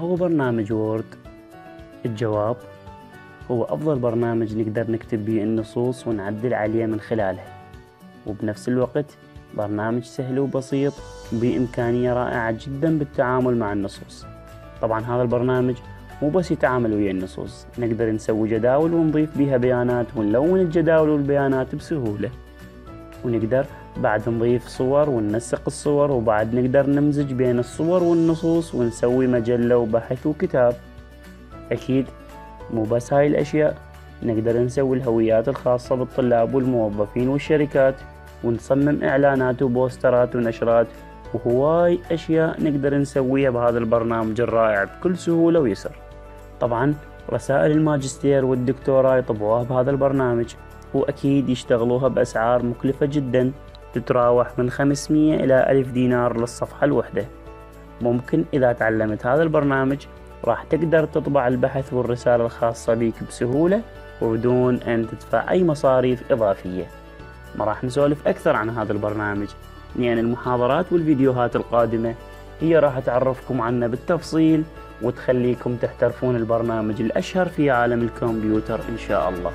هو برنامج وورد؟ الجواب هو أفضل برنامج نقدر نكتب به النصوص ونعدل عليه من خلاله. وبنفس الوقت برنامج سهل وبسيط بإمكانية رائعة جدا بالتعامل مع النصوص. طبعا هذا البرنامج مو بس يتعامل ويا النصوص نقدر نسوي جداول ونضيف بها بيانات ونلون الجداول والبيانات بسهولة. ونقدر بعد نضيف صور وننسق الصور وبعد نقدر نمزج بين الصور والنصوص ونسوي مجلة وبحث وكتاب. أكيد مو بس هاي الأشياء نقدر نسوي الهويات الخاصة بالطلاب والموظفين والشركات ونصمم إعلانات وبوسترات ونشرات وهواي أشياء نقدر نسويها بهذا البرنامج الرائع بكل سهولة ويسر. طبعا رسائل الماجستير والدكتوراه يطبعوها بهذا البرنامج وأكيد يشتغلوها بأسعار مكلفة جدا. تتراوح من 500 إلى 1000 دينار للصفحة الوحدة. ممكن إذا تعلمت هذا البرنامج راح تقدر تطبع البحث والرسالة الخاصة بيك بسهولة وبدون أن تدفع أي مصاريف إضافية. ما راح نسولف أكثر عن هذا البرنامج. لأن المحاضرات والفيديوهات القادمة هي راح تعرفكم عنه بالتفصيل وتخليكم تحترفون البرنامج الأشهر في عالم الكمبيوتر إن شاء الله.